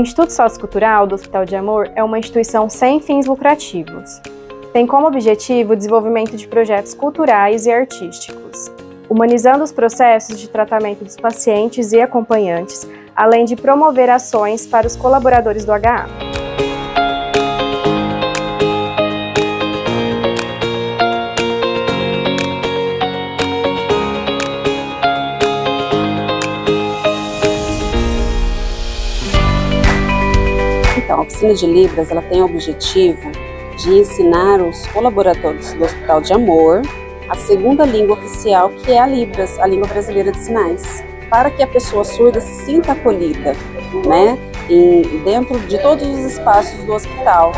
Instituto Sociocultural do Hospital de Amor é uma instituição sem fins lucrativos. Tem como objetivo o desenvolvimento de projetos culturais e artísticos, humanizando os processos de tratamento dos pacientes e acompanhantes, além de promover ações para os colaboradores do HA. Oficina de Libras ela tem o objetivo de ensinar os colaboradores do Hospital de Amor a segunda língua oficial, que é a Libras, a língua brasileira de sinais, para que a pessoa surda se sinta acolhida, né, em, dentro de todos os espaços do hospital.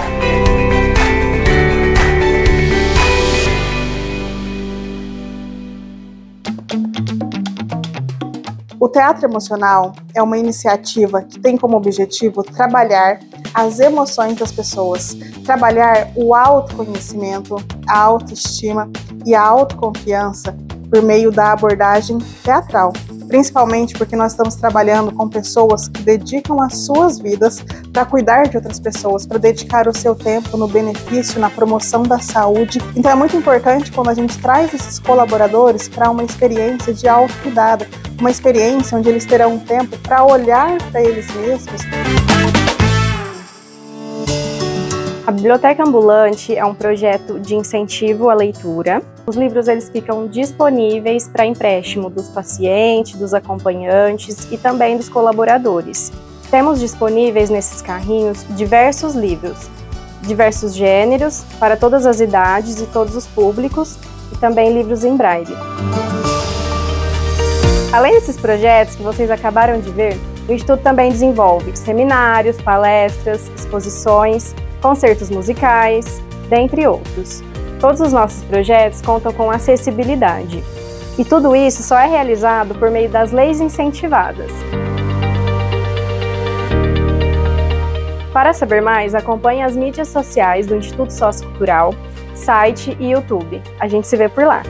O Teatro Emocional é uma iniciativa que tem como objetivo trabalhar as emoções das pessoas, trabalhar o autoconhecimento, a autoestima e a autoconfiança por meio da abordagem teatral. Principalmente porque nós estamos trabalhando com pessoas que dedicam as suas vidas para cuidar de outras pessoas, para dedicar o seu tempo no benefício, na promoção da saúde. Então é muito importante quando a gente traz esses colaboradores para uma experiência de autocuidado, uma experiência onde eles terão tempo para olhar para eles mesmos. A Biblioteca Ambulante é um projeto de incentivo à leitura. Os livros eles ficam disponíveis para empréstimo dos pacientes, dos acompanhantes e também dos colaboradores. Temos disponíveis nesses carrinhos diversos livros, diversos gêneros, para todas as idades e todos os públicos, e também livros em braille. Além desses projetos que vocês acabaram de ver, o Instituto também desenvolve seminários, palestras, exposições, concertos musicais, dentre outros. Todos os nossos projetos contam com acessibilidade. E tudo isso só é realizado por meio das leis incentivadas. Para saber mais, acompanhe as mídias sociais do Instituto Sociocultural, site e YouTube. A gente se vê por lá.